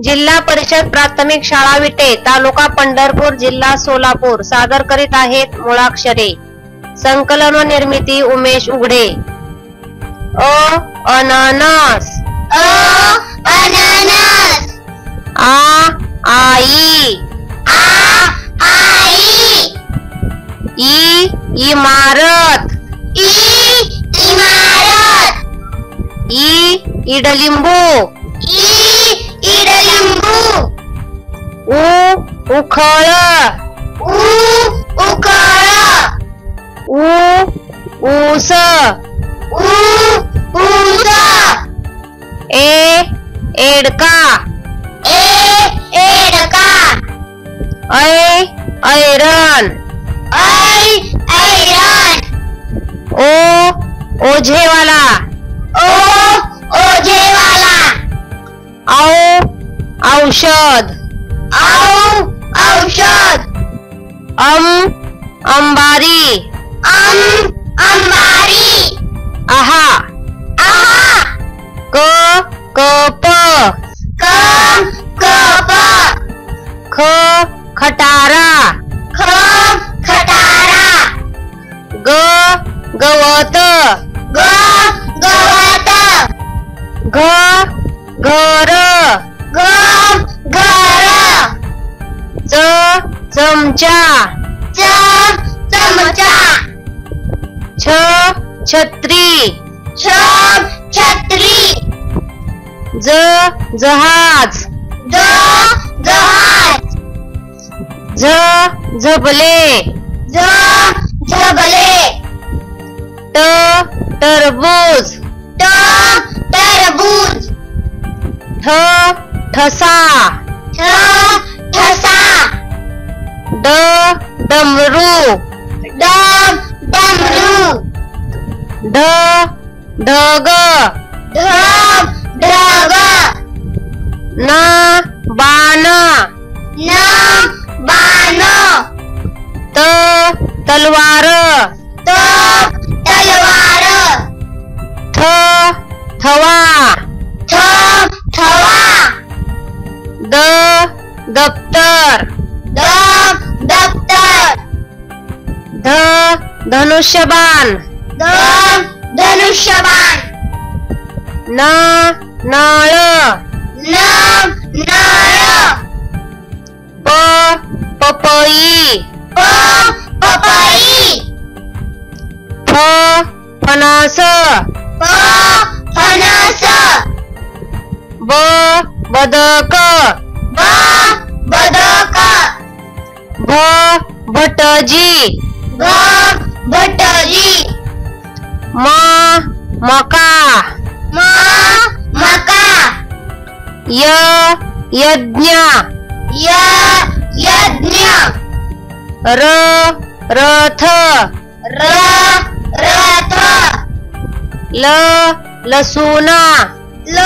जिल्हा परिषद प्राथमिक शाळा विटे तालुका पंढरपूर जिल्हा सोलापूर. सादर करीत आहेत मुळाक्षरे. संकलन व निर्मिती उमेश उघडे. अ अननस. अ अननस. आ आई. आ आई. ई इमारत. ई इमारत. ई इडलिंबू. उ उखळ ऊ उकळ उ ऊस। ऊ ऊस। ए एडका। ए एडका। ऐ ऐरण ऐ ऐरण ओ ओझेवाला। ओ ओझेवाला। औ औषध। औषध अम अंबारी। अम अंबारी। आहा आहा क कप। क कप। ख खटारा। ख खटारा। ग गवत। ग गवत। घ घर। ग घर। च चमचा च चमचा छ छत्री छ छत्री ज जहाज़ ज जहाज़ झ झबले ज झबले ट टरबूज ट टरबूज ठ ठसा ठ ड डमरू। ड डमरू ढ ढग ढ ढग न बाण न बाण त तलवार। त तलवार। थ थवा। थ थवा। द दप्तर द दप्तर ध धनुष्यबाण। धनुष्यबाण। न नळ। न नळ। प पपई। प पपई। फ फणस प फणस ब बदक ब बदक भ भटजी। भटजी म मका. म मका. य यज्ञ. य यज्ञ. र रथ. र रथ. ल लसूना ल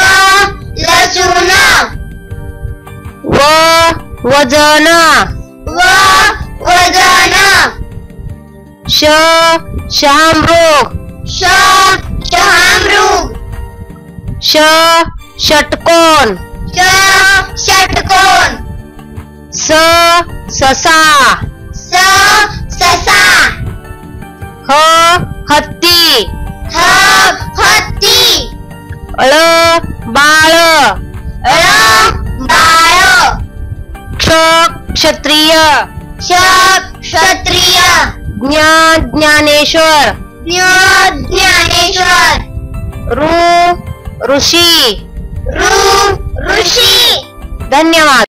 लसूण. व वजन. व वजन. श शहामृग श शहामृग ष षटकोन। ष षटकोन। स ससा। स ससा। ह हत्ती। ह हत्ती। ळ बाळ। ळ बाळ। क्ष क्षत्रिय। श क्षत्रिय। ज्ञा ज्ञानेश्वर ज्ञ ज्ञानेश्वर रू ऋषि ऋ ऋषि धन्यवाद।